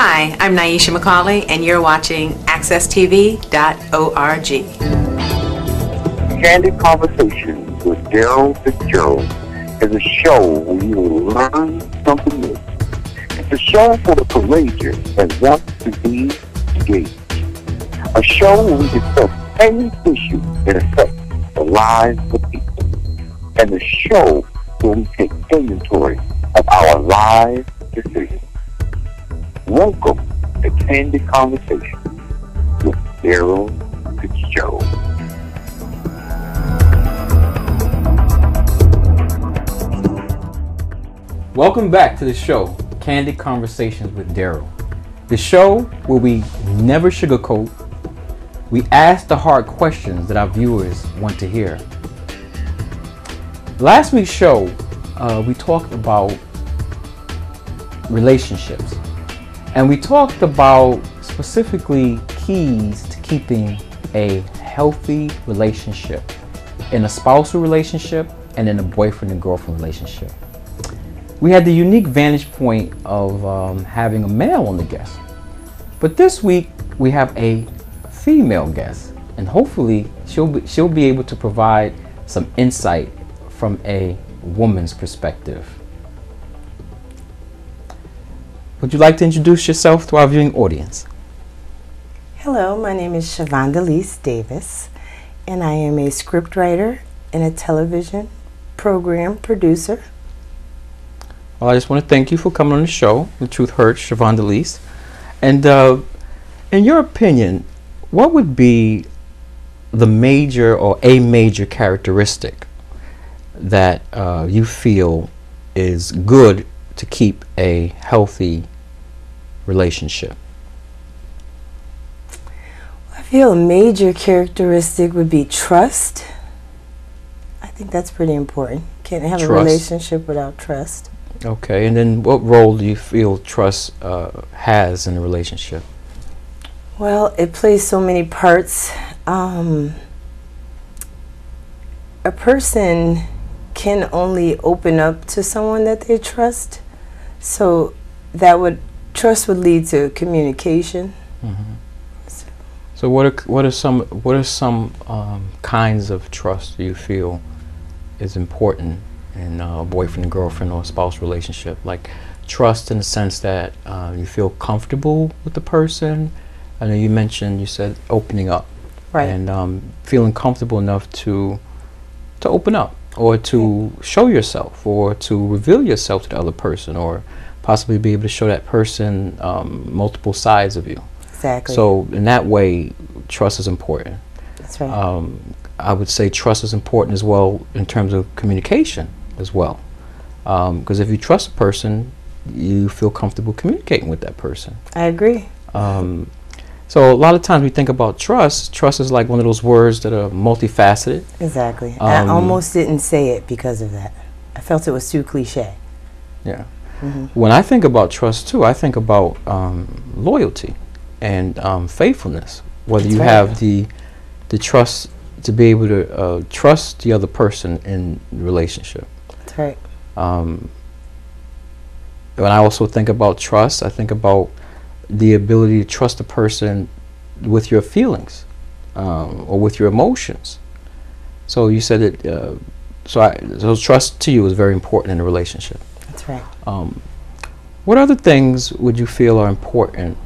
Hi, I'm Nyesha McCauley, and you're watching AccessTV.org. Candid Conversations with Darrell Fitzgerald is a show where you will learn something new. It's a show for the courageous that want to be engaged. A show where we discuss any issue that affects the lives of people. And a show where we take inventory of our live decisions. Welcome to Candid Conversations with Darrell Fitzgerald. Welcome back to the show, Candid Conversations with Darrell. The show where we never sugarcoat, we ask the hard questions that our viewers want to hear. Last week's show, uh, we talked about relationships. And we talked about specifically keys to keeping a healthy relationship in a spousal relationship and in a boyfriend and girlfriend relationship we had the unique vantage point of um, having a male on the guest. But this week we have a female guest, and hopefully she'll be, she'll be able to provide some insight from a woman's perspective. Would you like to introduce yourself to our viewing audience? Hello, my name is Shavandalice Davis, and I am a scriptwriter and a television program producer. Well, I just want to thank you for coming on the show, The Truth Hurts, Shavandalice. And uh, in your opinion, what would be the major or a major characteristic that uh, you feel is good to keep a healthy relationship? I feel a major characteristic would be trust. I think that's pretty important. Can't have Trust. a relationship without trust. Okay, and then what role do you feel trust uh, has in a relationship? Well, it plays so many parts. Um, a person can only open up to someone that they trust. So that would trust would lead to communication. So what are what are some what are some um, kinds of trust do you feel is important in a boyfriend and girlfriend or spouse relationship? Like trust in the sense that uh, you feel comfortable with the person. I know you mentioned you said opening up Right. and um, feeling comfortable enough to to open up or to show yourself or to reveal yourself to the other person or possibly be able to show that person um, multiple sides of you. exactly. So in that way, trust is important. that's right. Um, I would say trust is important as well in terms of communication as well. Because if you trust a person, you feel comfortable communicating with that person. I agree. Um, so a lot of times we think about trust. Trust is like one of those words that are multifaceted. Exactly. I Um, almost didn't say it because of that. I felt it was too cliche. Yeah. When I think about trust too, I think about um, loyalty and um, faithfulness. Whether That's you right. have the the trust to be able to uh, trust the other person in the relationship. That's right. Um, when I also think about trust, I think about the ability to trust a person with your feelings um, or with your emotions. So you said that. Uh, so, I, so trust to you is very important in a relationship. Right. Um, what other things would you feel are important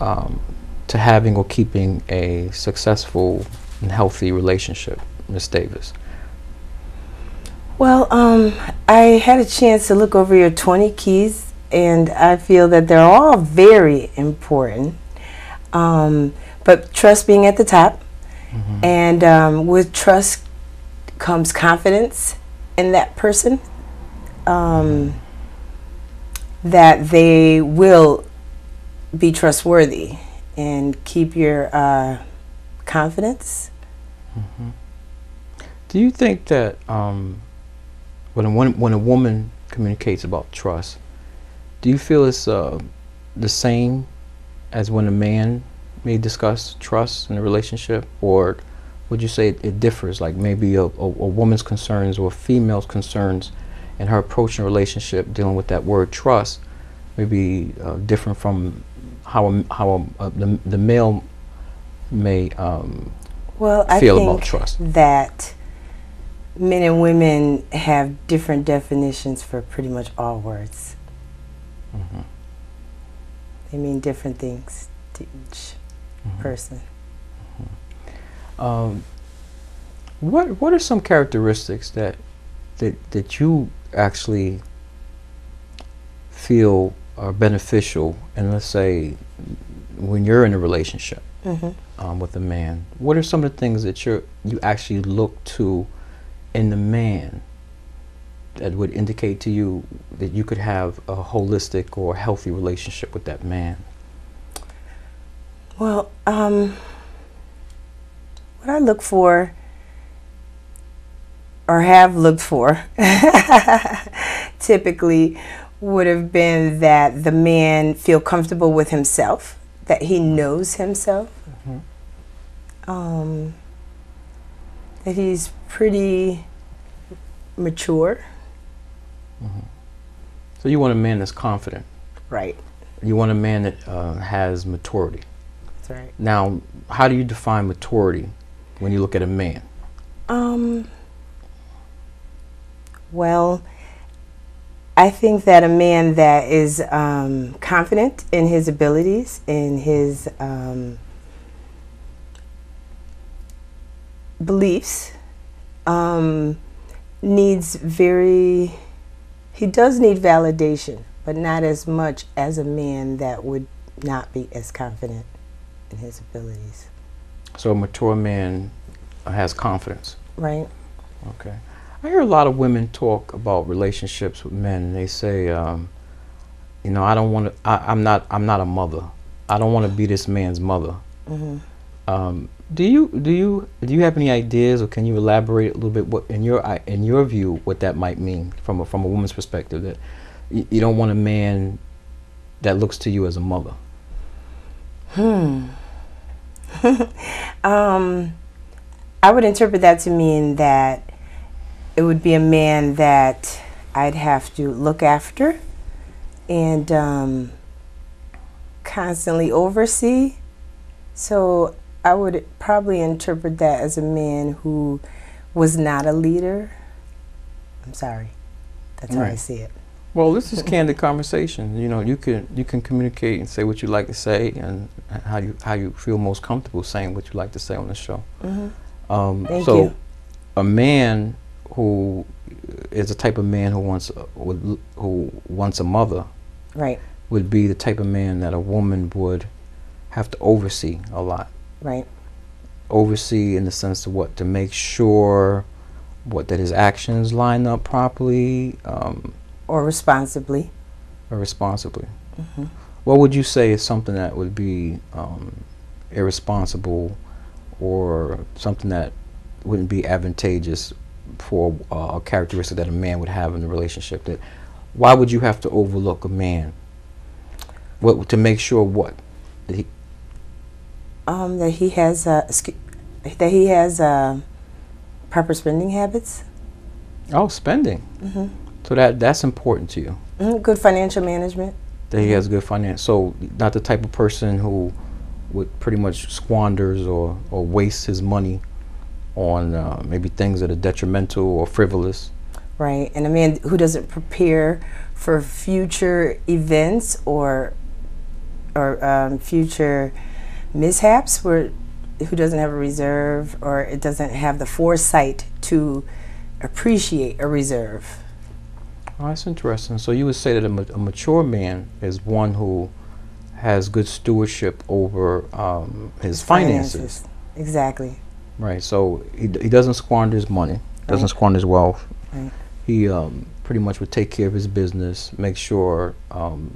um, to having or keeping a successful and healthy relationship, Miss Davis? Well, um, I had a chance to look over your 20 keys, and I feel that they're all very important. Um, but trust being at the top, and um, with trust comes confidence in that person um, that they will be trustworthy and keep your uh, confidence. Do you think that um, when a, when, when a woman communicates about trust, do you feel it's uh, the same as when a man may discuss trust in a relationship, or would you say it, it differs? Like maybe a, a, a woman's concerns or a female's concerns and her approach and relationship dealing with that word trust may be uh, different from how a, how a, the, the male may um, Well, I feel think about trust. that men and women have different definitions for pretty much all words. Mm-hmm. They mean different things to each Mm-hmm. person. Um, what what are some characteristics that that that you actually feel are beneficial, and let's say when you're in a relationship hmm um, with a man, what are some of the things that you you actually look to in the man that would indicate to you that you could have a holistic or healthy relationship with that man? Well, um, what I look for or have looked for typically would have been that the man feel comfortable with himself, that he knows himself, um, that he's pretty mature, So you want a man that's confident. right? You want a man that uh, has maturity. That's right. Now, how do you define maturity when you look at a man? Um, well, I think that a man that is um, confident in his abilities, in his um, beliefs, um, needs very, he does need validation, but not as much as a man that would not be as confident in his abilities, So a mature man has confidence. right? Okay. I hear a lot of women talk about relationships with men, and they say, um, you know, I don't want to. I'm not. I'm not a mother. I don't want to be this man's mother. hmm Um, do you do you do you have any ideas, or can you elaborate a little bit what in your in your view what that might mean from a, from a woman's perspective that y- you don't want a man that looks to you as a mother? Hmm. um, I would interpret that to mean that it would be a man that I'd have to look after and um, constantly oversee. So I would probably interpret that as a man who was not a leader. I'm sorry. That's how I see it. Well, this is candid conversation. You know, you can you can communicate and say what you like to say and how you how you feel most comfortable saying what you like to say on the show. hmm Um, Thank so, you. a man who is the type of man who wants a, would, who wants a mother Right, would be the type of man that a woman would have to oversee a lot. right, Oversee in the sense of what to make sure what that his actions line up properly um, or responsibly. or responsibly. hmm What would you say is something that would be um, irresponsible or something that wouldn't be advantageous for uh, a characteristic that a man would have in a relationship? That why would you have to overlook a man? What to make sure what that he um, that he has uh, that he has uh, proper spending habits, oh spending hmm so that that's important to you hmm good financial management. that he has good finance. So not the type of person who would pretty much squanders or or wastes his money on uh, maybe things that are detrimental or frivolous. Right, and a man who doesn't prepare for future events or or um, future mishaps, where who doesn't have a reserve or it doesn't have the foresight to appreciate a reserve. Oh, that's interesting. So you would say that a, ma- a mature man is one who has good stewardship over um, his finances. Exactly. Right. So he, d- he doesn't squander his money, doesn't Right. squander his wealth. Right. He um, pretty much would take care of his business, make sure um,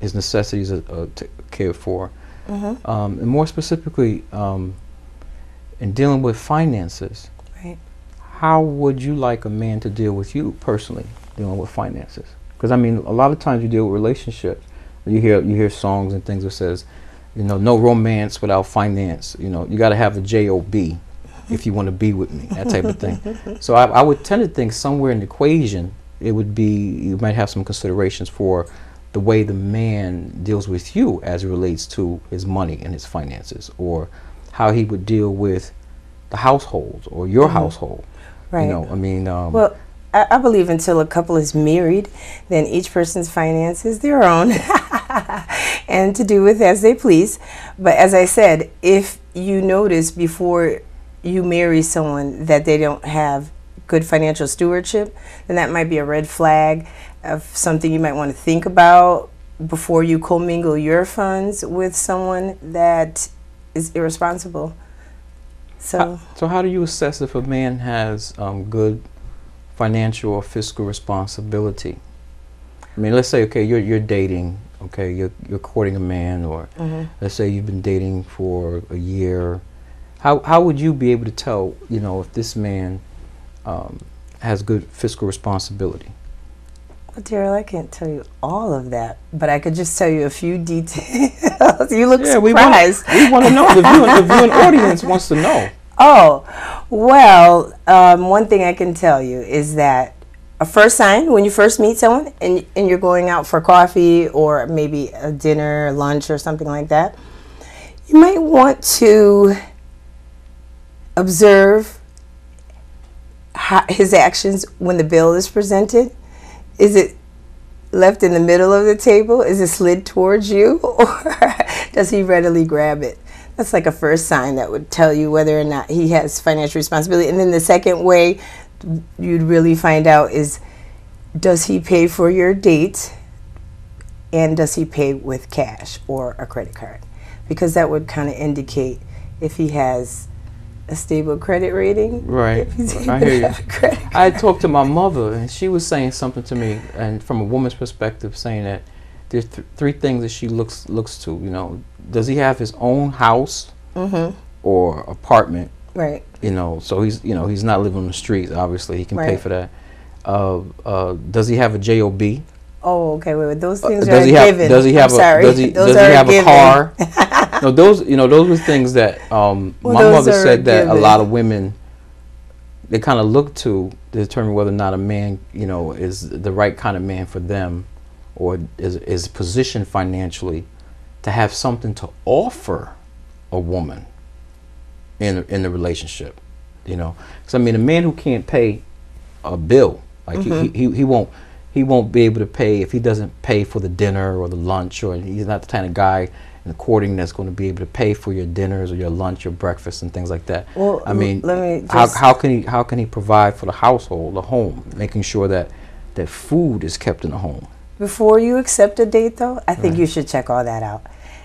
his necessities are, are t- cared for. hmm Um, and more specifically, um, in dealing with finances, Right. how would you like a man to deal with you personally dealing with finances? Because I mean, a lot of times you deal with relationships. You hear you hear songs and things that says, you know, no romance without finance. You know, you got to have a job if you want to be with me. That type of thing. So I, I would tend to think somewhere in the equation it would be you might have some considerations for the way the man deals with you as it relates to his money and his finances, or how he would deal with the household or your household. Mm-hmm. Right. You know, I mean, um, Well, I, I believe until a couple is married, then each person's finance is their own, and to do with as they please. But as I said, if you notice before you marry someone that they don't have good financial stewardship, then that might be a red flag of something you might want to think about before you commingle your funds with someone that is irresponsible. So. So how do you assess if a man has um, good financial or fiscal responsibility? I mean, let's say okay, you're you're dating, okay, you're you're courting a man, or let's say you've been dating for a year. How how would you be able to tell, you know, if this man um, has good fiscal responsibility? Well, Darrell, I can't tell you all of that, but I could just tell you a few details. you look want surprised. we want to know. The viewing, the viewing audience wants to know. Oh, well, um, one thing I can tell you is that a first sign when you first meet someone and, and you're going out for coffee or maybe a dinner, lunch, or something like that, you might want to observe his actions when the bill is presented. Is it left in the middle of the table? Is it slid towards you? Or does he readily grab it? That's like a first sign that would tell you whether or not he has financial responsibility. And then the second way you'd really find out is does he pay for your date and does he pay with cash or a credit card? Because that would kind of indicate if he has a stable credit rating. Right. I hear you. have a credit card. I talked to my mother, and she was saying something to me, and from a woman's perspective, saying that there's th- three things that she looks looks to. You know, does he have his own house or apartment? Right. You know, so he's you know he's not living on the streets. Obviously, he can pay for that. Uh, uh, does he have a job? Oh, okay. Wait, wait. Those things Uh, does are he a have given. does he have I'm a sorry. does he does he have a given. car? no, those you know those were things that um, Well, my mother said that a lot of women they kind of look to to determine whether or not a man you know is the right kind of man for them or is is positioned financially to have something to offer a woman in in the relationship you know because i mean a man who can't pay a bill like Mm-hmm. he, he, he won't he won't be able to pay if he doesn't pay for the dinner or the lunch or he's not the kind of guy the courting that's going to be able to pay for your dinners or your lunch your breakfast and things like that Well, i mean let me how, how can he how can he provide for the household the home making sure that that food is kept in the home Before you accept a date, though, I think you should check all that out.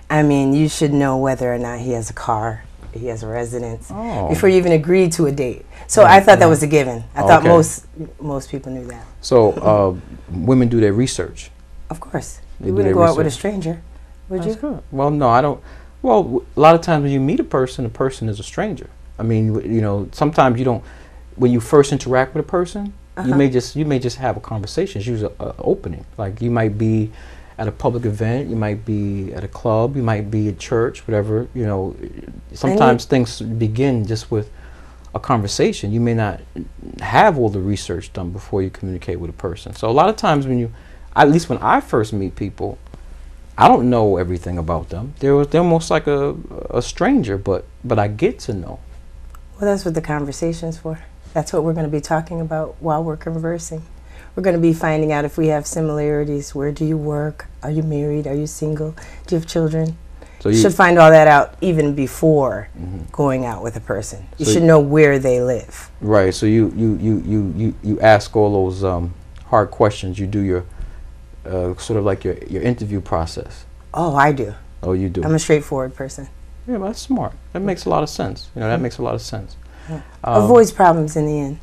I mean, you should know whether or not he has a car, he has a residence, Oh. before you even agree to a date. So I thought that was a given. I thought Okay. most most people knew that. so uh, women do their research Of course, They you wouldn't go out with a stranger, would That's you? good. Well, no, I don't. Well, a lot of times when you meet a person, a person is a stranger. I mean, you know, sometimes you don't. When you first interact with a person, you uh-huh. may just you may just have a conversation. It's usually an opening. Like you might be at a public event, you might be at a club, you might be at church, whatever. You know, sometimes things begin just with a conversation. You may not have all the research done before you communicate with a person. So a lot of times when you, at least when I first meet people, I don't know everything about them. They're they're almost like a a stranger, but but I get to know. Well, that's what the conversation's for. That's what we're going to be talking about while we're conversing. We're going to be finding out if we have similarities. Where do you work? Are you married? Are you single? Do you have children? So You you should find all that out even before going out with a person. You So should know where they live. right. So you you you you you, you ask all those um, hard questions. You do your uh, sort of like your your interview process. Oh, I do. Oh, you do. I'm a straightforward person. yeah, well, that's smart. That makes a lot of sense. You know, that makes a lot of sense. Um, Avoids problems in the end.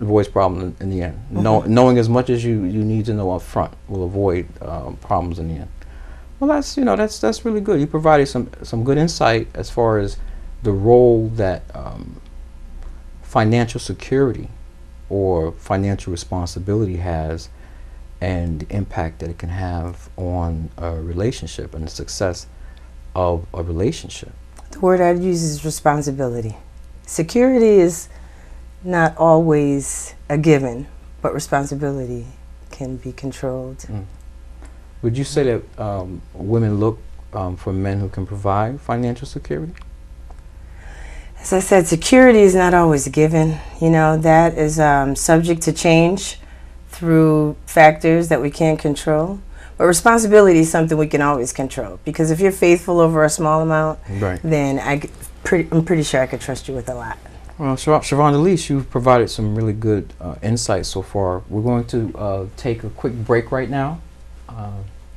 avoids problem in, the end. Know, knowing as much as you, you need to know up front will avoid um, problems in the end. Well, that's you know that's that's really good. You provided some some good insight as far as the role that um, financial security or financial responsibility has, and the impact that it can have on a relationship and the success of a relationship. The word I'd use is responsibility. Security is not always a given, but responsibility can be controlled. Would you say that um, women look um, for men who can provide financial security? As I said, security is not always given. You know, that is um, subject to change through factors that we can't control. But responsibility is something we can always control because if you're faithful over a small amount, Right. then I, pretty, I'm pretty sure I could trust you with a lot. Well, Siobhan Shavandalice, you've provided some really good uh, insights so far. We're going to uh, take a quick break right now, uh,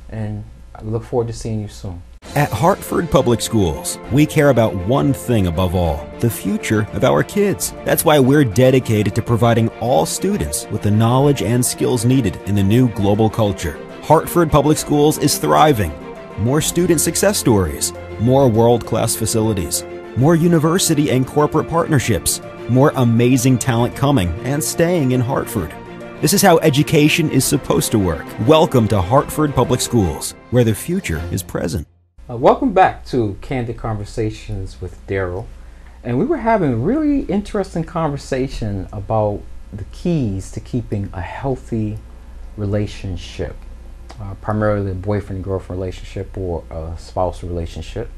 and I look forward to seeing you soon. At Hartford Public Schools, we care about one thing above all the future of our kids. That's why we're dedicated to providing all students with the knowledge and skills needed in the new global culture. Hartford Public Schools is thriving. More student success stories, more world class facilities, more university and corporate partnerships, more amazing talent coming and staying in Hartford. This is how education is supposed to work. Welcome to Hartford Public Schools, where the future is present. Uh, welcome back to Candid Conversations with Darrell. And we were having a really interesting conversation about the keys to keeping a healthy relationship, uh, primarily a boyfriend girlfriend relationship or a spouse relationship.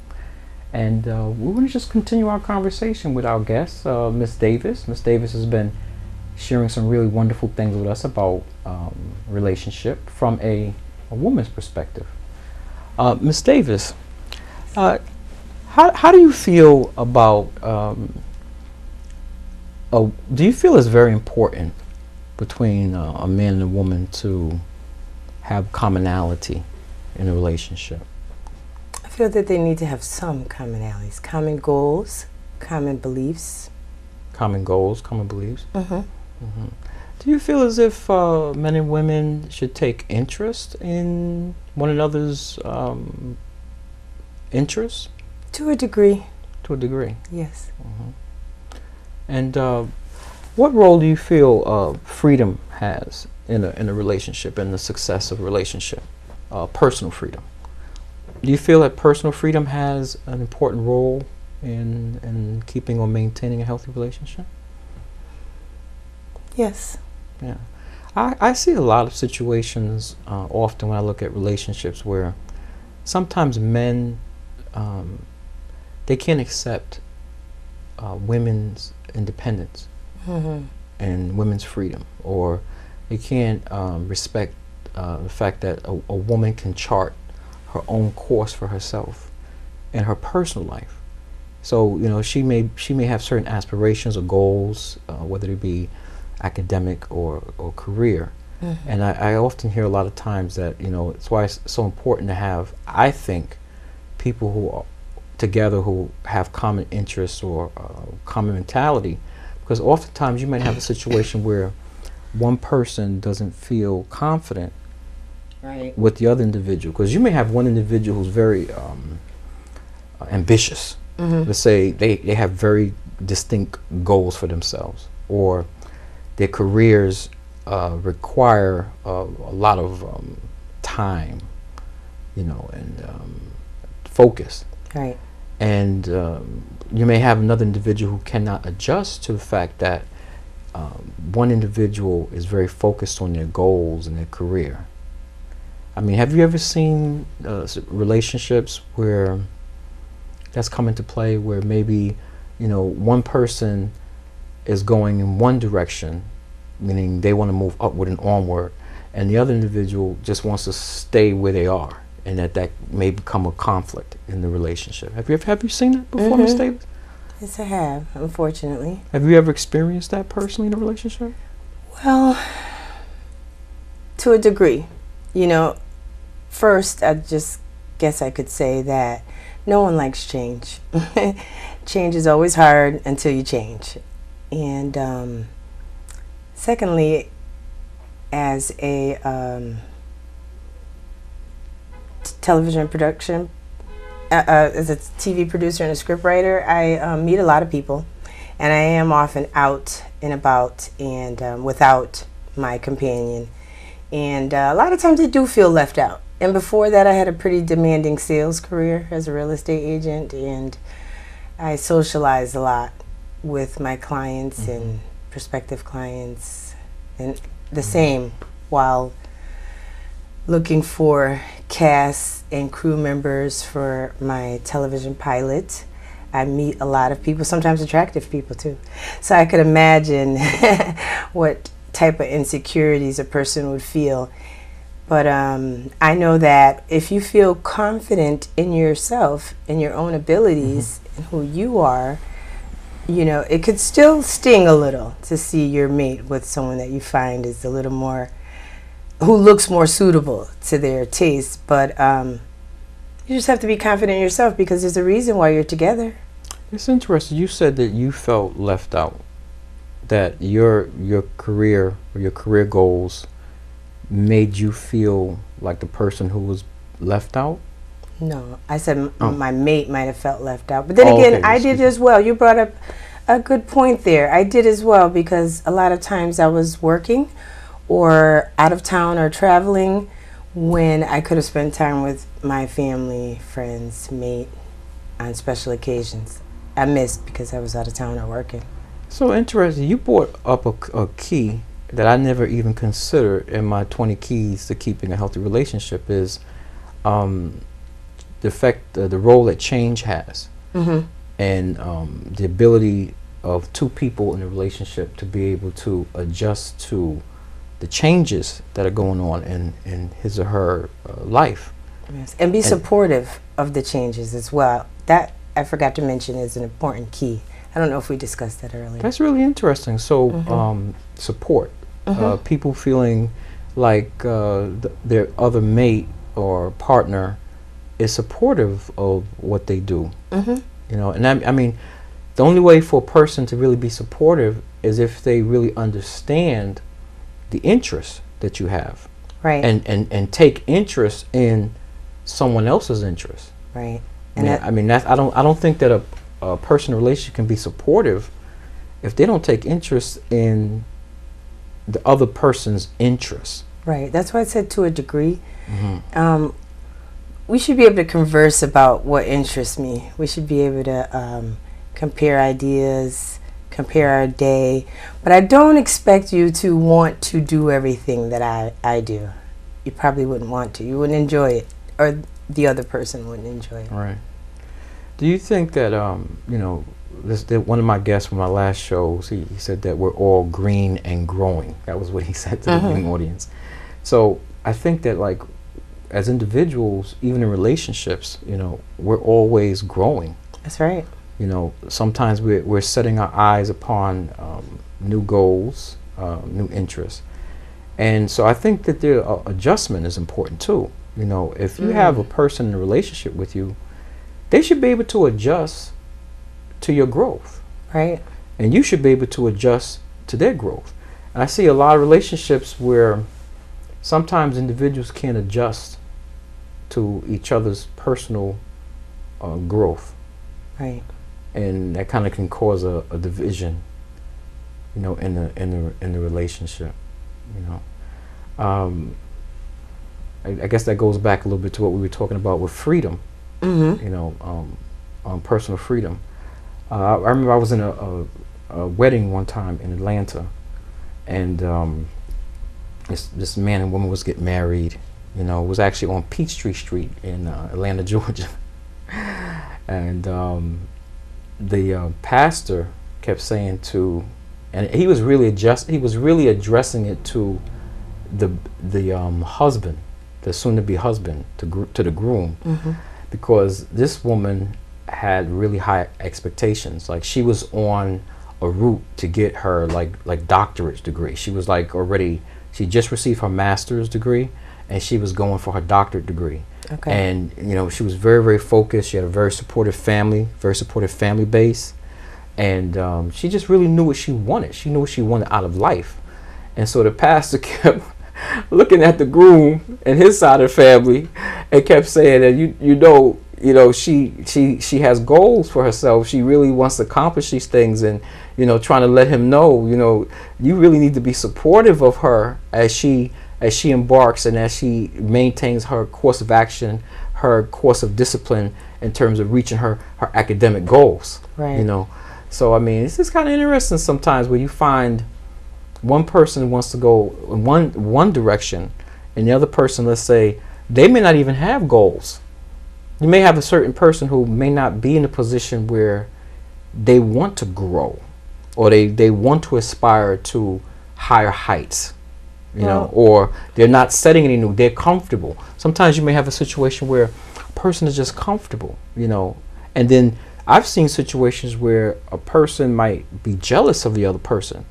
And uh, we want to just continue our conversation with our guest, uh, Miss Davis. Miss Davis has been sharing some really wonderful things with us about um, relationship from a, a woman's perspective. Uh, Ms. Davis, uh, how, how do you feel about, um, uh, do you feel it's very important between uh, a man and a woman to have commonality in a relationship? I feel that they need to have some commonalities, common goals, common beliefs. Common goals, common beliefs? Mm-hmm. Do you feel as if uh, men and women should take interest in one another's um, interests To a degree, to a degree? yes. And uh, what role do you feel uh, freedom has in a, in a relationship and the success of a relationship? Uh, personal freedom. Do you feel that personal freedom has an important role in, in keeping or maintaining a healthy relationship? Yes. Yeah. I, I see a lot of situations uh, often when I look at relationships where sometimes men um, they can't accept uh, women's independence Mm-hmm. and women's freedom, or they can't um, respect uh, the fact that a, a woman can chart her own course for herself in her personal life. So you know she may she may have certain aspirations or goals, uh, whether it be academic or, or career. And I, I often hear a lot of times that you know it's why it's so important to have I think people who are together who have common interests or uh, common mentality. Because oftentimes you might have a situation where one person doesn't feel confident Right. with the other individual. Because you may have one individual who's very um, uh, ambitious. Let's say they, they have very distinct goals for themselves. Or their careers uh, require uh, a lot of um, time you know and um, focus Right. and um, you may have another individual who cannot adjust to the fact that um, one individual is very focused on their goals and their career. I mean, have you ever seen uh, relationships where that's come into play where maybe, you know, one person is going in one direction, meaning they want to move upward and onward, and the other individual just wants to stay where they are, and that that may become a conflict in the relationship. Have you ever have you seen that before, Ms. Mhm. Davis? Yes, I have, unfortunately. Have you ever experienced that personally in a relationship? Well, to a degree. You know, first, I just guess I could say that no one likes change. change is always hard until you change. And um, secondly, as a um, television production, uh, uh, as a TV producer and a scriptwriter, I um, meet a lot of people and I am often out and about and um, without my companion. And uh, a lot of times I do feel left out. And before that, I had a pretty demanding sales career as a real estate agent, and I socialized a lot with my clients and mm-hmm. prospective clients, and the mm-hmm. same while looking for cast and crew members for my television pilot. I meet a lot of people, sometimes attractive people too. So I could imagine what type of insecurities a person would feel. But um, I know that if you feel confident in yourself, in your own abilities, mm-hmm. and who you are, you know, it could still sting a little to see your mate with someone that you find is a little more, who looks more suitable to their taste. But um, you just have to be confident in yourself because there's a reason why you're together. It's interesting. You said that you felt left out, that your your career or your career goals made you feel like the person who was left out. No, I said Oh. my mate might have felt left out. But then Oh, again, okay, I excuse did as well. You brought up a good point there. I did as well because a lot of times I was working or out of town or traveling when I could have spent time with my family, friends, mate on special occasions. I missed because I was out of town or working. So interesting. You brought up a key that I never even considered in my 20 keys to keeping a healthy relationship is um, the effect, uh, the role that change has, Mm-hmm. and um, the ability of two people in a relationship to be able to adjust to the changes that are going on in, in his or her uh, life. Yes. And be supportive of the changes as well. That I forgot to mention is an important key. I don't know if we discussed that earlier. That's really interesting. So, Mm-hmm. um, support uh, people feeling like uh, th- their other mate or partner is supportive of what they do. mm-hmm. You know, and I, I mean, the only way for a person to really be supportive is if they really understand the interests that you have, Right. and and and take interest in someone else's interests. right. And And that, that, I mean, that's, I don't I don't think that a, a person relationship can be supportive if they don't take interest in the other person's interests. right. That's why I said to a degree. Um, we should be able to converse about what interests me. We should be able to um, compare ideas, compare our day. But I don't expect you to want to do everything that I, I do. You probably wouldn't want to. You wouldn't enjoy it, or the other person wouldn't enjoy it. Right. Do you think that um, you know, this, that one of my guests from my last shows, he, he said that we're all green and growing. That was what he said to the viewing audience. So I think that like, as individuals, even in relationships, you know, we're always growing. That's right. you know, sometimes we're, we're setting our eyes upon um, new goals, uh, new interests. And so I think that the uh, adjustment is important too. You know, if you have a person in a relationship with you, they should be able to adjust to your growth. Right. And you should be able to adjust to their growth. And I see a lot of relationships where sometimes individuals can't adjust to each other's personal uh, growth Right. and that kind of can cause a, a division, you know, in the in the in the relationship, you know. Um, I, I guess that goes back a little bit to what we were talking about with freedom, Mm-hmm. you know, um, um, personal freedom. Uh, I, I remember I was in a, a, a wedding one time in Atlanta, and um, this this man and woman was getting married. You know, it was actually on Peachtree Street in uh, Atlanta, Georgia and um, the uh, pastor kept saying to, and he was really adjust, he was really addressing it to the the um, husband, the soon-to-be husband, to to the groom, because this woman had really high expectations. Like she was on a route to get her like like doctorate degree. She was like already she just received her master's degree, and she was going for her doctorate degree. Okay. And you know she was very very focused. She had a very supportive family, very supportive family base, and um, she just really knew what she wanted. She knew what she wanted out of life, and so the pastor kept looking at the groom and his side of the family, and kept saying that you you know you know she she she has goals for herself. She really wants to accomplish these things, and you know trying to let him know you know you really need to be supportive of her as she as she embarks and as she maintains her course of action, her course of discipline in terms of reaching her her academic goals. Right. You know, so I mean, it's just kind of interesting sometimes where you find one person wants to go in one one direction, and the other person, let's say, they may not even have goals. You may have a certain person who may not be in a position where they want to grow or they, they want to aspire to higher heights you know or they're not setting any new they're comfortable. Sometimes you may have a situation where a person is just comfortable you know and then i've seen situations where a person might be jealous of the other person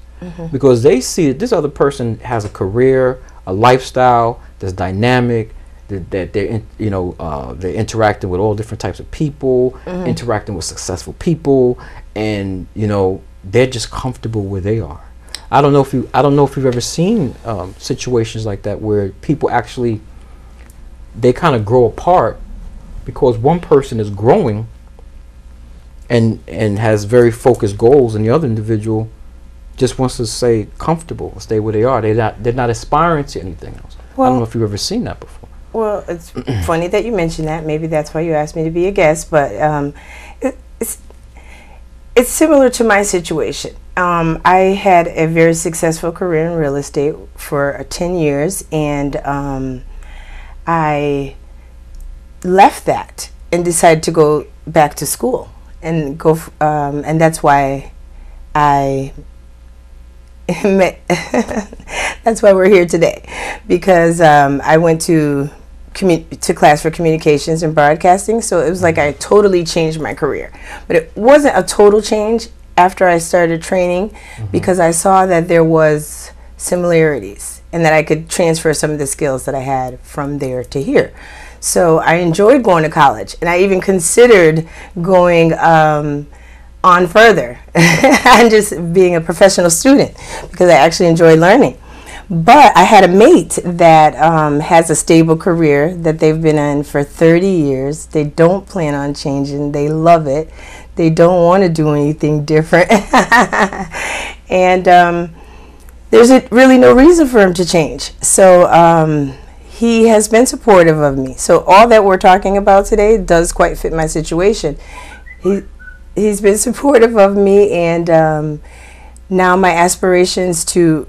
because they see that this other person has a career a lifestyle that's dynamic that, that they're in, you know uh, they're interacting with all different types of people interacting with successful people and you know they're just comfortable where they are I don't know if you I don't know if you've ever seen um, situations like that where people actually they kind of grow apart because one person is growing and and has very focused goals and the other individual just wants to stay comfortable stay where they are they're not they're not aspiring to anything else I don't know if you've ever seen that before Well, it's funny that you mentioned that. Maybe that's why you asked me to be a guest. But um, it, it's it's similar to my situation. Um, I had a very successful career in real estate for uh, ten years, and um, I left that and decided to go back to school and go. Um, and that's why I met. that's why we're here today, because um, I went to to class for communications and broadcasting. So it was like I totally changed my career, but it wasn't a total change after I started training, because I saw that there was similarities and that I could transfer some of the skills that I had from there to here. So I enjoyed going to college, and I even considered going. Um, on further and just being a professional student because I actually enjoy learning. But I had a mate that um, has a stable career that they've been in for 30 years. They don't plan on changing, they love it. They don't want to do anything different. and um, there's a, really no reason for him to change. So um, he has been supportive of me. So all that we're talking about today does quite fit my situation. He he's been supportive of me, and um, now my aspirations to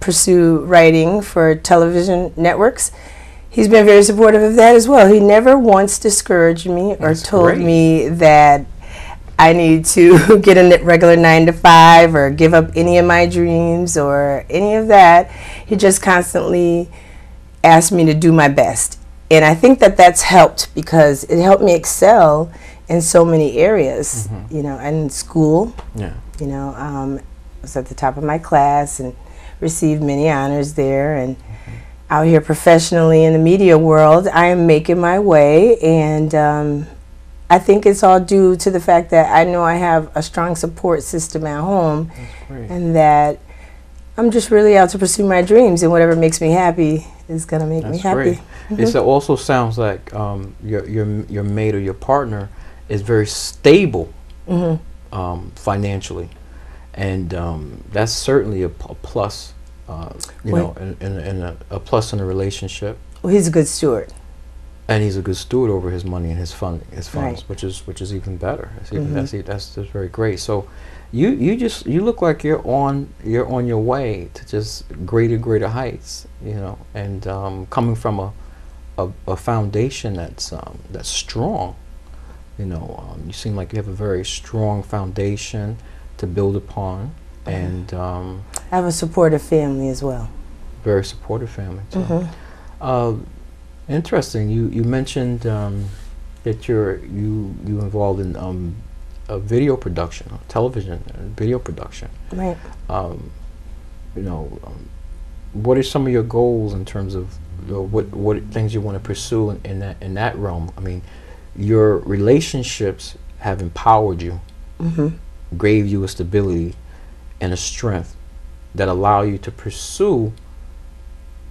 pursue writing for television networks. He's been very supportive of that as well. He never once discouraged me or That's told great. me that I need to get a regular nine to five or give up any of my dreams or any of that. He just constantly asked me to do my best. And I think that that's helped because it helped me excel in so many areas, you know, and in school, yeah you know, um, I was at the top of my class and received many honors there. And out here professionally in the media world, I am making my way. And um, I think it's all due to the fact that I know I have a strong support system at home and that I'm just really out to pursue my dreams. And whatever makes me happy is going to make me That's happy. great. It also sounds like um, your your your mate or your partner is very stable Mm-hmm. um, financially, and um, that's certainly a, p- a plus. Uh, you know, in, in, in a, a plus in a relationship, Well, he's a good steward. And he's a good steward over his money and his fund his funds, Right. Mm-hmm. which is which is even better. That's even, that's, e- that's that's very great. So, you you just you look like you're on you're on your way to just greater greater heights. You know, and um, coming from a a, a foundation that's um, that's strong. You know, um, you seem like you have a very strong foundation to build upon, and um, I have a supportive family as well. very supportive family too. Mhm. Uh, interesting. You you mentioned um, that you're you you involved in um, a video production, television and video production. Right. Um, you know, um, what are some of your goals in terms of you know, what what things you want to pursue in, in that in that realm? I mean, your relationships have empowered you, hmm gave you a stability and a strength that allow you to pursue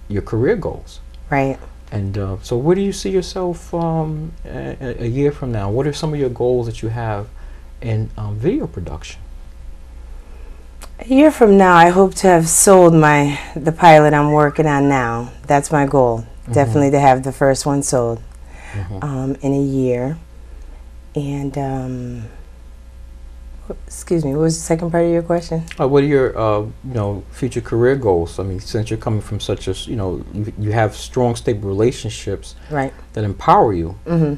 your career goals. Right. And uh, so, where do you see yourself um, a, a- a year from now? What are some of your goals that you have in um, video production? A year from now, I hope to have sold my the pilot I'm working on now. That's my goal. Definitely to have the first one sold um, in a year, and um, Excuse me. What was the second part of your question? Uh, what are your, uh, you know, future career goals? I mean, since you're coming from such a, you know, you, you have strong, stable relationships Right. that empower you. Mm-hmm.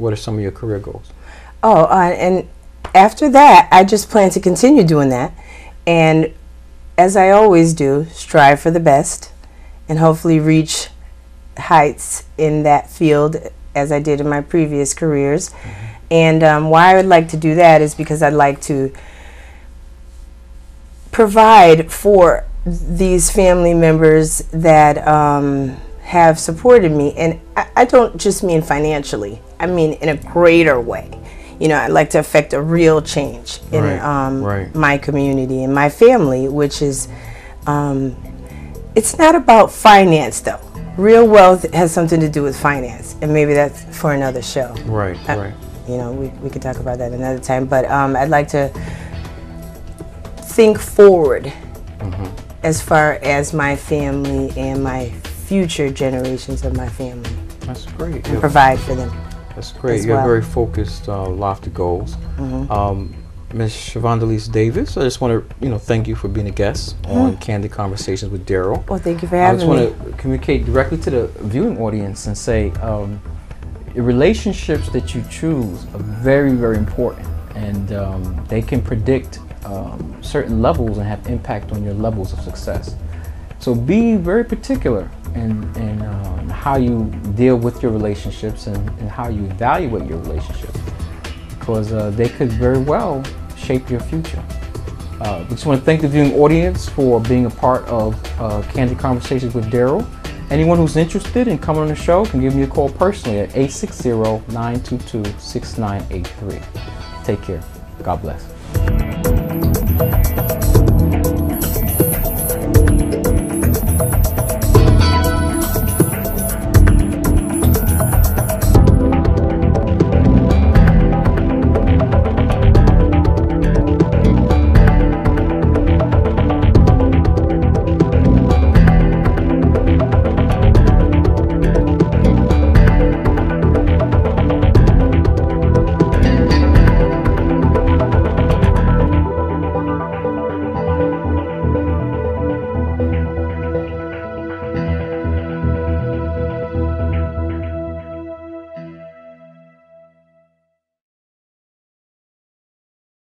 What are some of your career goals? Oh, uh, and after that, I just plan to continue doing that, and as I always do, strive for the best, and hopefully reach heights in that field as I did in my previous careers. And um, why I would like to do that is because I'd like to provide for these family members that um, have supported me. And I, I don't just mean financially, I mean in a greater way. You know, I'd like to affect a real change in Right, um, right. my community and my family, which is, um, it's not about finance though. Real wealth has something to do with finance, and maybe that's for another show Right, Uh, right. You know, we, we could talk about that another time. But um, I'd like to think forward as far as my family and my future generations of my family That's great. and You're- provide for them. That's great. You have well. very focused, uh, lofty goals. Mm-hmm. Um, Ms. Shavandalice Davis, I just want to, you know, thank you for being a guest on Candid Conversations with Darrell. Well, thank you for having me. I just want to communicate directly to the viewing audience and say um, the relationships that you choose are very, very important, and um, they can predict um, certain levels and have impact on your levels of success. So be very particular in, in um, how you deal with your relationships and, and how you evaluate your relationships, because uh, they could very well shape your future. Uh, we just want to thank the viewing audience for being a part of uh, Candid Conversations with Darrell. Anyone who's interested in coming on the show can give me a call personally at 860-922-6983. Take care. God bless.